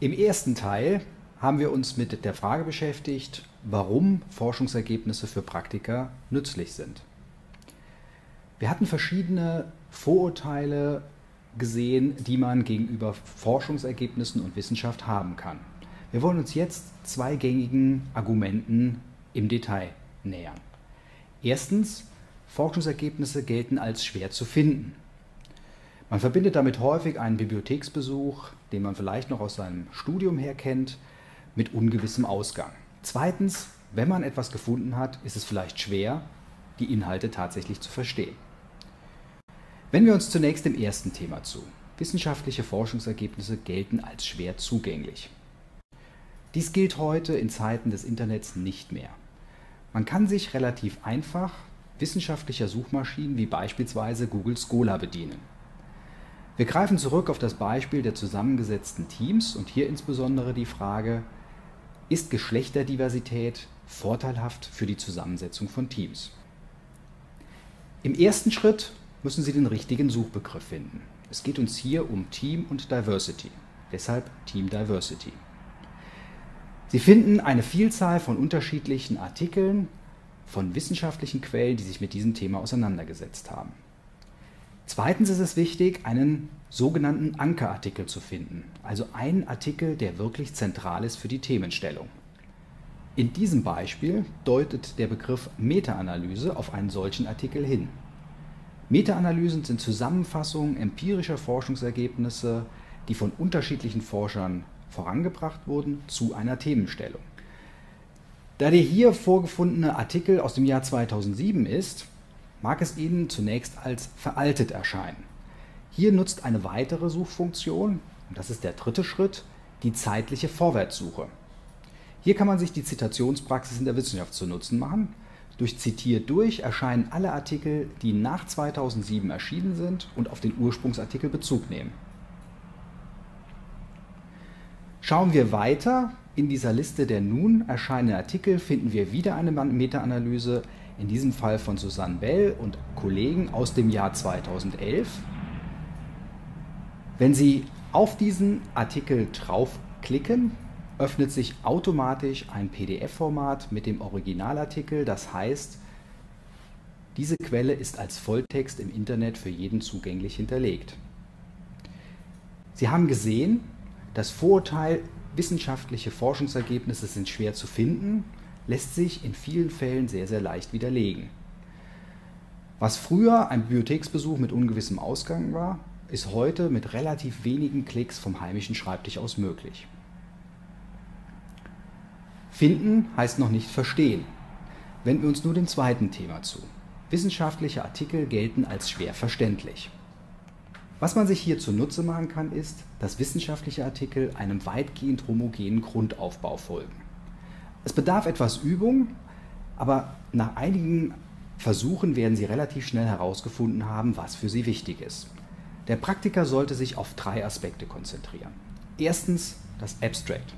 Im ersten Teil haben wir uns mit der Frage beschäftigt, warum Forschungsergebnisse für Praktiker nützlich sind. Wir hatten verschiedene Vorurteile gesehen, die man gegenüber Forschungsergebnissen und Wissenschaft haben kann. Wir wollen uns jetzt zwei gängigen Argumenten im Detail nähern. Erstens, Forschungsergebnisse gelten als schwer zu finden. Man verbindet damit häufig einen Bibliotheksbesuch, den man vielleicht noch aus seinem Studium her kennt, mit ungewissem Ausgang. Zweitens, wenn man etwas gefunden hat, ist es vielleicht schwer, die Inhalte tatsächlich zu verstehen. Wenden wir uns zunächst dem ersten Thema zu. Wissenschaftliche Forschungsergebnisse gelten als schwer zugänglich. Dies gilt heute in Zeiten des Internets nicht mehr. Man kann sich relativ einfach wissenschaftlicher Suchmaschinen wie beispielsweise Google Scholar bedienen. Wir greifen zurück auf das Beispiel der zusammengesetzten Teams und hier insbesondere die Frage, ist Geschlechterdiversität vorteilhaft für die Zusammensetzung von Teams? Im ersten Schritt müssen Sie den richtigen Suchbegriff finden. Es geht uns hier um Team und Diversity, deshalb Team Diversity. Sie finden eine Vielzahl von unterschiedlichen Artikeln, von wissenschaftlichen Quellen, die sich mit diesem Thema auseinandergesetzt haben. Zweitens ist es wichtig, einen sogenannten Ankerartikel zu finden, also einen Artikel, der wirklich zentral ist für die Themenstellung. In diesem Beispiel deutet der Begriff Meta-Analyse auf einen solchen Artikel hin. Meta-Analysen sind Zusammenfassungen empirischer Forschungsergebnisse, die von unterschiedlichen Forschern vorangebracht wurden, zu einer Themenstellung. Da der hier vorgefundene Artikel aus dem Jahr 2007 ist, mag es Ihnen zunächst als veraltet erscheinen. Hier nutzt eine weitere Suchfunktion, und das ist der dritte Schritt, die zeitliche Vorwärtssuche. Hier kann man sich die Zitationspraxis in der Wissenschaft zu Nutzen machen. Durch Zitiert durch erscheinen alle Artikel, die nach 2007 erschienen sind und auf den Ursprungsartikel Bezug nehmen. Schauen wir weiter, in dieser Liste der nun erscheinenden Artikel finden wir wieder eine Meta-Analyse, in diesem Fall von Susanne Bell und Kollegen aus dem Jahr 2011. Wenn Sie auf diesen Artikel draufklicken, öffnet sich automatisch ein PDF-Format mit dem Originalartikel. Das heißt, diese Quelle ist als Volltext im Internet für jeden zugänglich hinterlegt. Sie haben gesehen, das Vorurteil, wissenschaftliche Forschungsergebnisse sind schwer zu finden, lässt sich in vielen Fällen sehr, sehr leicht widerlegen. Was früher ein Bibliotheksbesuch mit ungewissem Ausgang war, ist heute mit relativ wenigen Klicks vom heimischen Schreibtisch aus möglich. Finden heißt noch nicht verstehen. Wenden wir uns nur dem zweiten Thema zu. Wissenschaftliche Artikel gelten als schwer verständlich. Was man sich hier zunutze machen kann, ist, dass wissenschaftliche Artikel einem weitgehend homogenen Grundaufbau folgen. Es bedarf etwas Übung, aber nach einigen Versuchen werden Sie relativ schnell herausgefunden haben, was für Sie wichtig ist. Der Praktiker sollte sich auf drei Aspekte konzentrieren. Erstens das Abstract.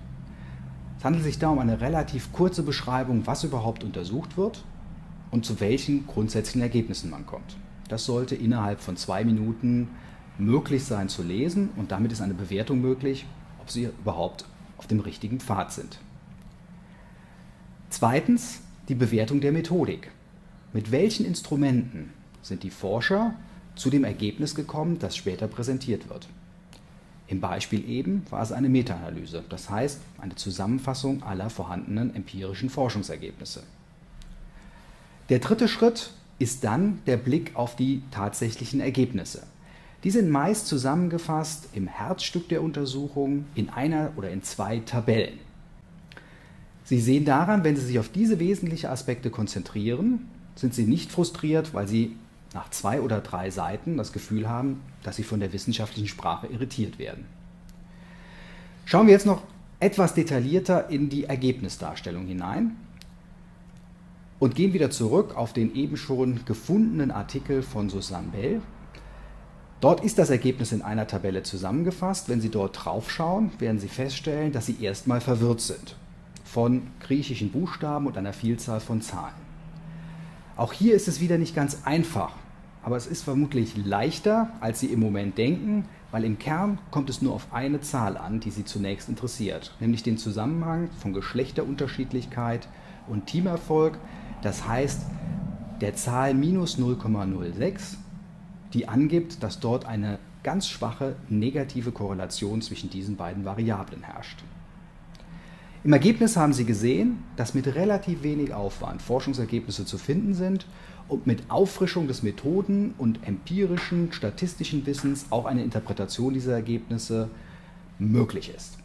Es handelt sich da um eine relativ kurze Beschreibung, was überhaupt untersucht wird und zu welchen grundsätzlichen Ergebnissen man kommt. Das sollte innerhalb von zwei Minuten möglich sein zu lesen und damit ist eine Bewertung möglich, ob Sie überhaupt auf dem richtigen Pfad sind. Zweitens die Bewertung der Methodik. Mit welchen Instrumenten sind die Forscher zu dem Ergebnis gekommen, das später präsentiert wird? Im Beispiel eben war es eine Meta-Analyse, das heißt eine Zusammenfassung aller vorhandenen empirischen Forschungsergebnisse. Der dritte Schritt ist dann der Blick auf die tatsächlichen Ergebnisse. Die sind meist zusammengefasst im Herzstück der Untersuchung in einer oder in zwei Tabellen. Sie sehen daran, wenn Sie sich auf diese wesentlichen Aspekte konzentrieren, sind Sie nicht frustriert, weil Sie nach zwei oder drei Seiten das Gefühl haben, dass Sie von der wissenschaftlichen Sprache irritiert werden. Schauen wir jetzt noch etwas detaillierter in die Ergebnisdarstellung hinein und gehen wieder zurück auf den eben schon gefundenen Artikel von Susanne Bell. Dort ist das Ergebnis in einer Tabelle zusammengefasst. Wenn Sie dort draufschauen, werden Sie feststellen, dass Sie erstmal verwirrt sind von griechischen Buchstaben und einer Vielzahl von Zahlen. Auch hier ist es wieder nicht ganz einfach, aber es ist vermutlich leichter, als Sie im Moment denken, weil im Kern kommt es nur auf eine Zahl an, die Sie zunächst interessiert, nämlich den Zusammenhang von Geschlechterunterschiedlichkeit und Teamerfolg, das heißt der Zahl minus 0,06, die angibt, dass dort eine ganz schwache negative Korrelation zwischen diesen beiden Variablen herrscht. Im Ergebnis haben Sie gesehen, dass mit relativ wenig Aufwand Forschungsergebnisse zu finden sind und mit Auffrischung des Methoden und empirischen statistischen Wissens auch eine Interpretation dieser Ergebnisse möglich ist.